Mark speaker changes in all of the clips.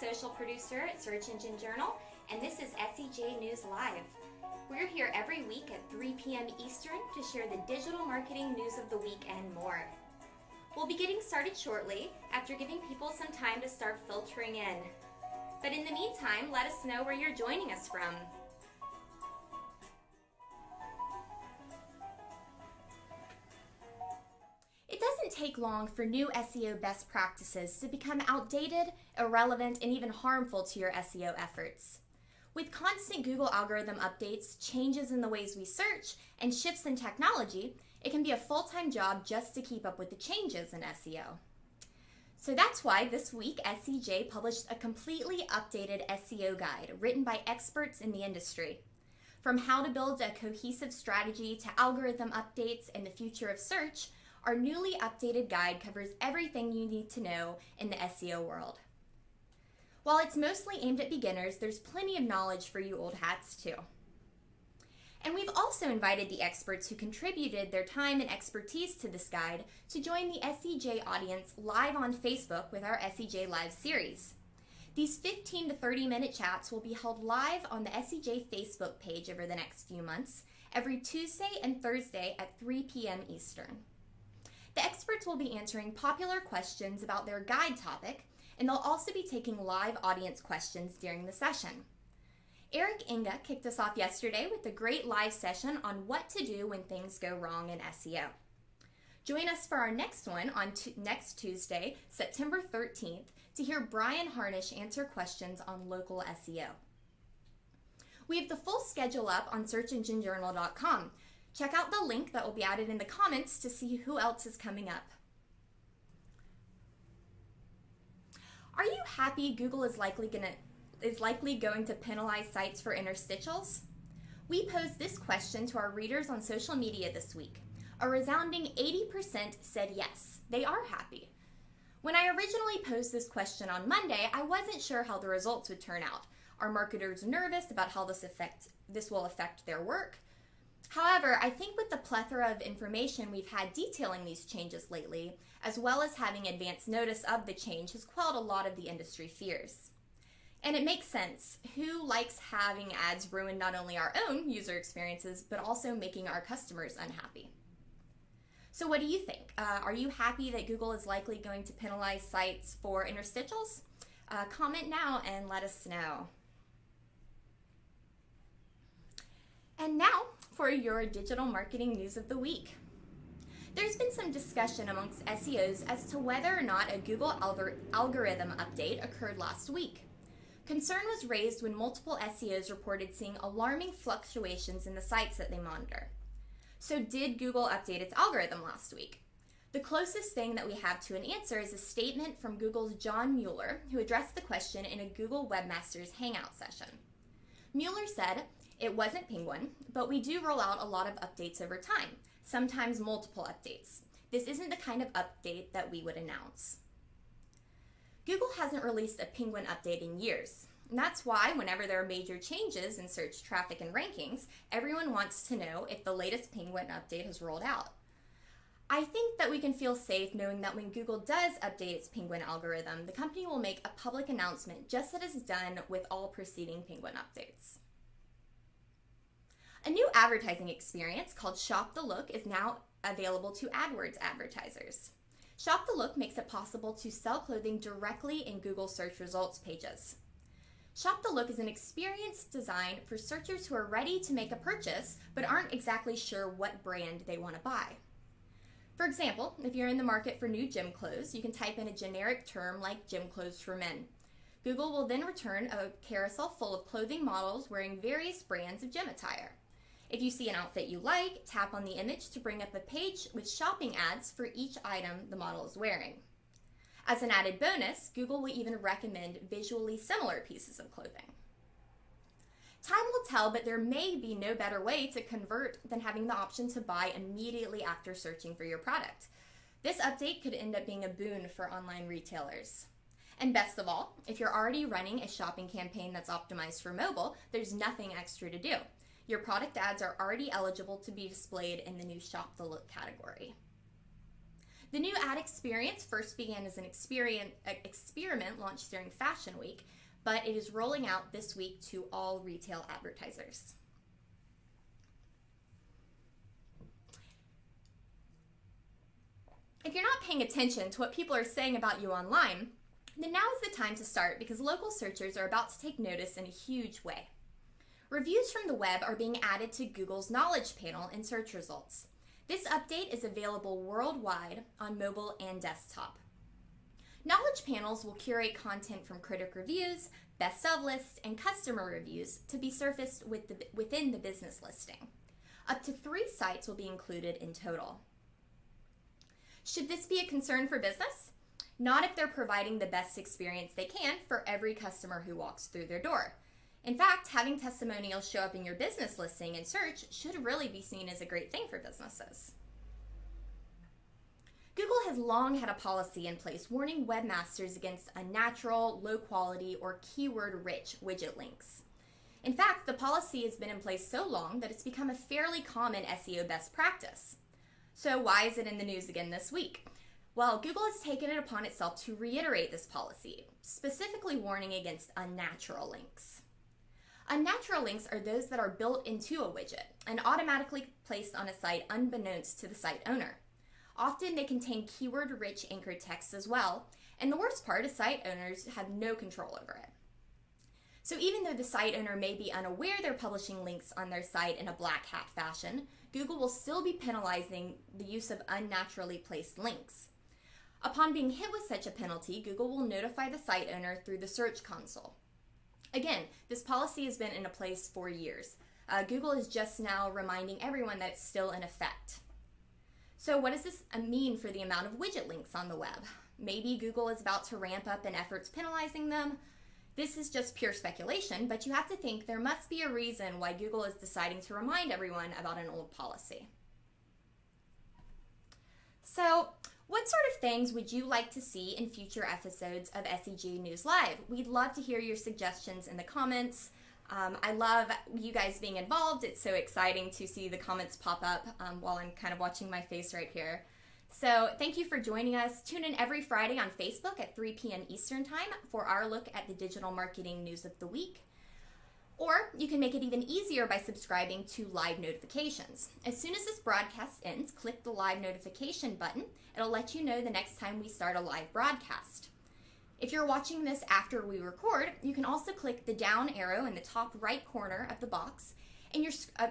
Speaker 1: social producer at Search Engine Journal, and this is SEJ News Live. We're here every week at 3 p.m. Eastern to share the digital marketing news of the week and more. We'll be getting started shortly after giving people some time to start filtering in. But in the meantime, let us know where you're joining us from. Take long for new SEO best practices to become outdated, irrelevant, and even harmful to your SEO efforts. With constant Google algorithm updates, changes in the ways we search, and shifts in technology, it can be a full time job just to keep up with the changes in SEO. So that's why this week SEJ published a completely updated SEO guide written by experts in the industry. From how to build a cohesive strategy to algorithm updates and the future of search, our newly updated guide covers everything you need to know in the SEO world. While it's mostly aimed at beginners, there's plenty of knowledge for you old hats too. And we've also invited the experts who contributed their time and expertise to this guide to join the SEJ audience live on Facebook with our SEJ Live series. These 15 to 30 minute chats will be held live on the SEJ Facebook page over the next few months, every Tuesday and Thursday at 3 p.m. Eastern. The experts will be answering popular questions about their guide topic, and they'll also be taking live audience questions during the session. Eric Enge kicked us off yesterday with a great live session on what to do when things go wrong in SEO. Join us for our next one on next Tuesday, September 13th, to hear Brian Harnish answer questions on local SEO. We have the full schedule up on searchenginejournal.com. Check out the link that will be added in the comments to see who else is coming up. Are you happy Google is likely going to is likely going to penalize sites for interstitials? We posed this question to our readers on social media this week. A resounding 80% said yes, they are happy. When I originally posed this question on Monday, I wasn't sure how the results would turn out. Are marketers nervous about how this affect this will affect their work? However, I think with the plethora of information we've had detailing these changes lately, as well as having advance notice of the change, has quelled a lot of the industry fears. And it makes sense. Who likes having ads ruin not only our own user experiences, but also making our customers unhappy? So, what do you think? Uh, are you happy that Google is likely going to penalize sites for interstitials? Uh, comment now and let us know. And now for your digital marketing news of the week. There's been some discussion amongst SEOs as to whether or not a Google algor- algorithm update occurred last week. Concern was raised when multiple SEOs reported seeing alarming fluctuations in the sites that they monitor. So, did Google update its algorithm last week? The closest thing that we have to an answer is a statement from Google's John Mueller, who addressed the question in a Google Webmasters Hangout session. Mueller said, It wasn't Penguin, but we do roll out a lot of updates over time, sometimes multiple updates. This isn't the kind of update that we would announce. Google hasn't released a Penguin update in years. And that's why, whenever there are major changes in search traffic and rankings, everyone wants to know if the latest Penguin update has rolled out. I think that we can feel safe knowing that when Google does update its Penguin algorithm, the company will make a public announcement just as it has done with all preceding Penguin updates. A new advertising experience called Shop the Look is now available to AdWords advertisers. Shop the Look makes it possible to sell clothing directly in Google search results pages. Shop the Look is an experience designed for searchers who are ready to make a purchase but aren't exactly sure what brand they want to buy. For example, if you're in the market for new gym clothes, you can type in a generic term like gym clothes for men. Google will then return a carousel full of clothing models wearing various brands of gym attire. If you see an outfit you like, tap on the image to bring up a page with shopping ads for each item the model is wearing. As an added bonus, Google will even recommend visually similar pieces of clothing. Tell, but there may be no better way to convert than having the option to buy immediately after searching for your product. This update could end up being a boon for online retailers. And best of all, if you're already running a shopping campaign that's optimized for mobile, there's nothing extra to do. Your product ads are already eligible to be displayed in the new Shop the Look category. The new ad experience first began as an experiment launched during Fashion Week, but it is rolling out this week to all retail advertisers. If you're not paying attention to what people are saying about you online, then now is the time to start because local searchers are about to take notice in a huge way. Reviews from the web are being added to Google's Knowledge panel in search results. This update is available worldwide on mobile and desktop. Knowledge panels will curate content from critic reviews, best of lists, and customer reviews to be surfaced with the, within the business listing. Up to three sites will be included in total. Should this be a concern for business? Not if they're providing the best experience they can for every customer who walks through their door. In fact, having testimonials show up in your business listing and search should really be seen as a great thing for businesses. Google has long had a policy in place warning webmasters against unnatural, low quality, or keyword rich widget links. In fact, the policy has been in place so long that it's become a fairly common SEO best practice. So, why is it in the news again this week? Well, Google has taken it upon itself to reiterate this policy, specifically warning against unnatural links. Unnatural links are those that are built into a widget and automatically placed on a site unbeknownst to the site owner. Often they contain keyword rich anchor text as well, and the worst part is site owners have no control over it. So even though the site owner may be unaware they're publishing links on their site in a black hat fashion, Google will still be penalizing the use of unnaturally placed links. Upon being hit with such a penalty, Google will notify the site owner through the Search Console. Again, this policy has been in place for years. Uh, Google is just now reminding everyone that it's still in effect. So, what does this mean for the amount of widget links on the web? Maybe Google is about to ramp up in efforts penalizing them. This is just pure speculation, but you have to think there must be a reason why Google is deciding to remind everyone about an old policy. So, what sort of things would you like to see in future episodes of SEJ News Live? We'd love to hear your suggestions in the comments. Um, I love you guys being involved. It's so exciting to see the comments pop up um, while I'm kind of watching my face right here. So, thank you for joining us. Tune in every Friday on Facebook at 3 p.m. Eastern Time for our look at the digital marketing news of the week. Or you can make it even easier by subscribing to live notifications. As soon as this broadcast ends, click the live notification button. It'll let you know the next time we start a live broadcast. If you're watching this after we record, you can also click the down arrow in the top right corner of the box and your uh,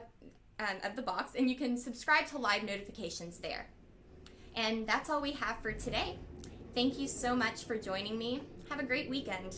Speaker 1: um, of the box and you can subscribe to live notifications there. And that's all we have for today. Thank you so much for joining me. Have a great weekend.